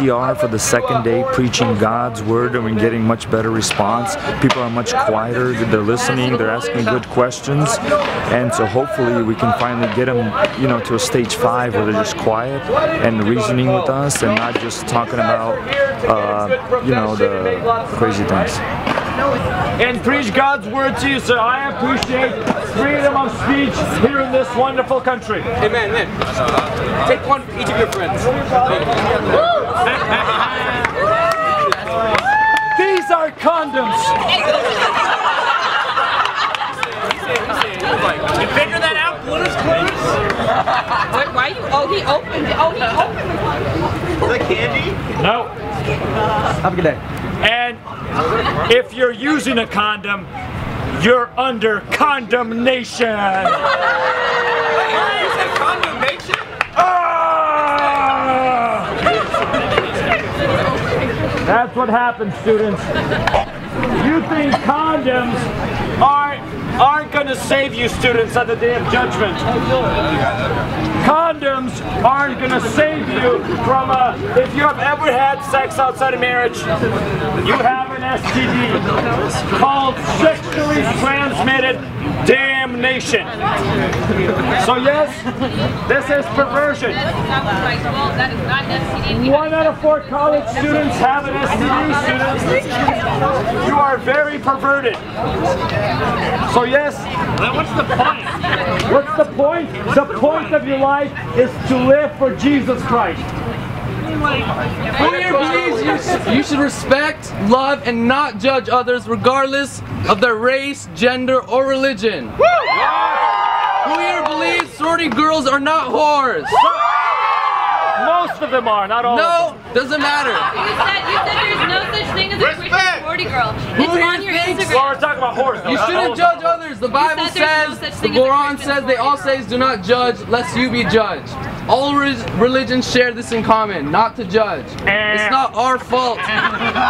UCR for the second day preaching God's word and we're getting much better response. People are much quieter, they're listening, they're asking good questions. And so hopefully we can finally get them, you know, to a stage five where they're just quiet and reasoning with us and not just talking about, uh, you know, the crazy things and preach God's word to you. So I appreciate freedom of speech here in this wonderful country. Amen. Amen. Take one for each of your friends. These are condoms. You figure that out? What is close? Wait, why you? Oh, he opened it. Oh, he opened it. Is that candy? No. Have a good day. And if you're using a condom, you're under condemnation. condemnation? Ah! That's what happens, students. You think condoms aren't aren't going to save you, students, on the day of judgment. Condoms aren't going to save you from a. If you have ever had sex outside of marriage, you have an STD called sexually transmitted damnation. So yes, this is perversion. One out of four college students have an STD, students. You are very perverted. So yes. what's the point? What's the point? The point of your life is to live for Jesus Christ. Who here believes you, you should respect, love, and not judge others regardless of their race, gender, or religion? Who here believes sorority girls are not whores? Most of them are, not all. No, doesn't matter. You said, you said there's no such thing as a Christian sorority girl. It's Who on here your thinks- Instagram. Well, we're talking about whores. though, You shouldn't judge others. The Bible said there's no says, such the thing as Quran says, they all sorority says, do not judge lest you be judged. All re- religions share this in common, not to judge. It's eh. not our fault.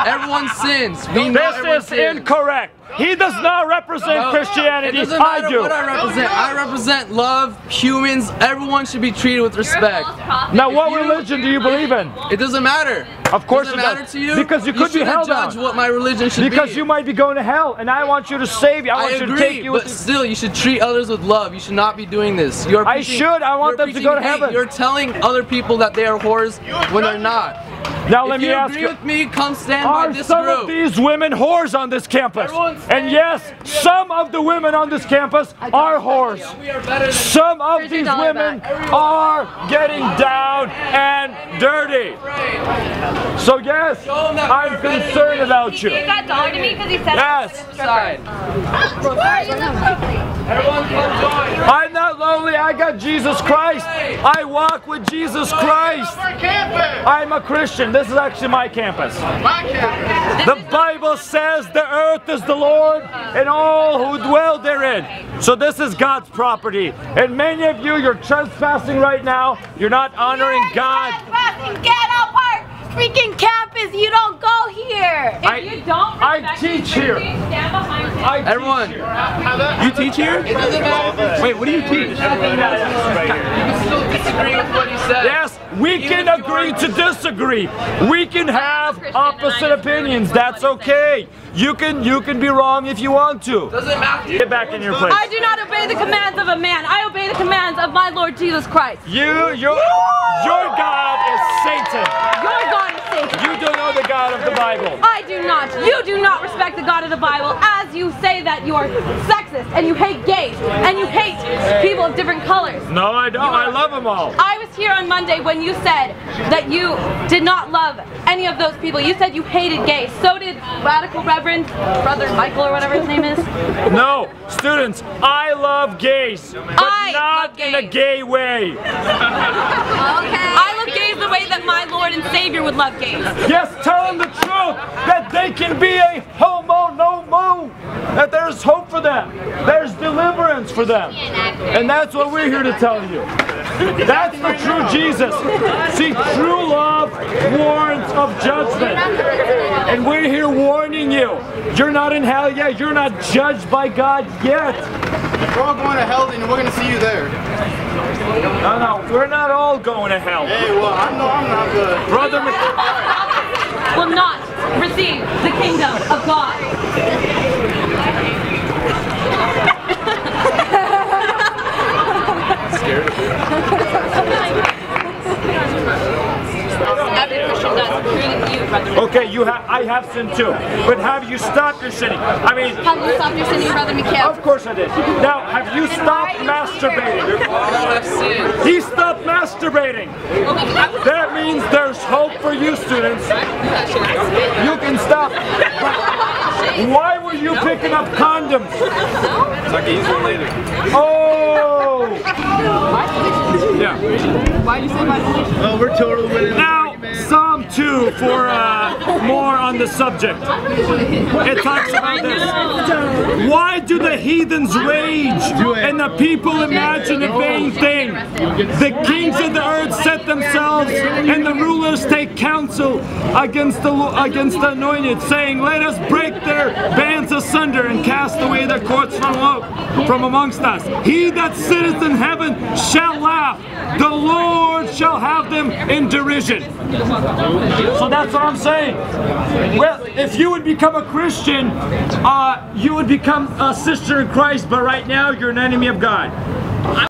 Everyone sins. We know This is sins. incorrect. He does not represent No, Christianity. It doesn't matter I do. what I represent. I represent love, humans. Everyone should be treated with respect. Now, what you- religion do you believe in? It doesn't matter. Of course does it it matter does. to you? Because you could be shouldn't held judge on. what my religion should Because be. Because you might be going to hell, and I want you to save you. I I want you to agree, take you but with. still, you should treat others with love. You should not be doing this. You're I should. I want them to go to hate. heaven. You're telling other people that they are whores when they're not. Now if let me you ask agree you. with me, come stand by Are this some group. of these women whores on this campus? And yes, some of the women on this campus are whores. are Some of these women back. are getting down and dirty. So yes, I'm concerned about you. gave that dollar to me because he said Yes. side. Everyone come join. Lonely. I got Jesus Christ. I walk with Jesus Christ. I'm a Christian. This is actually my campus. The Bible says the earth is the Lord and all who dwell therein. So this is God's property. And many of you, you're trespassing right now. You're not honoring God. Get out park! Freaking campus, you don't go here! If I- you don't I teach here. things, stand behind. I teach Everyone. here. You teach here? It doesn't matter. Wait, what do you teach? You can still disagree with what he said. Yes, we can agree to disagree. We can have opposite opinions. That's okay. You can you can be wrong if you want to. Doesn't matter. Get back in your place. I do not obey the commands of a man. I obey the commands of my Lord Jesus Christ. You your your God is Satan. Your God is Satan. You don't know the God of the Bible. I do not. You do not respect the God of the Bible as you say that you are sexist and you hate gays and you hate people of different colors. No, I don't. I love them all. I was here on Monday when you said that you did not love any of those people. You said you hated gays. So did Radical Reverend Brother Michael or whatever his name is. No, students, I love gays, but I not in a gay way. Gays the way that my Lord and Savior would love gays. Yes, tell them the truth that they can be a homo no mo. That there's hope for them. There's deliverance for them. And that's what we're here to tell you. That's the true Jesus. See, true love warns of judgment. And we're here warning you. You're not in hell yet. You're not judged by God yet. We're all going to hell and we're going to see you there. No, no, we're not all going to hell. Hey, well, I know I'm not good. Brother Mc- Will not receive the kingdom of God. Every Christian does, including you, brother. Okay, you have I have sinned too. But have you stopped your sinning? I mean, Have you stopped your sinning, brother Mikhail? of course I did. Now, have you stopped masturbating? All have sinned. He stopped masturbating. That means there's hope for you students. You can stop. Why were you picking up condoms? So I can use one later. Oh! Yeah. Oh, we're totally winning. Now, Psalm 2 for uh, more on the subject. It talks about this. Why do the heathens rage and the people imagine a vain thing? The kings of the earth set themselves and the rulers take counsel against the against the anointed, saying, Let us break their bands asunder and cast away their cords from, from amongst us. He that sitteth in heaven shall laugh. The Lord shall have them in derision. So that's what I'm saying. Well, if you would become a Christian, uh, you would become a sister in Christ, but right now you're an enemy of God.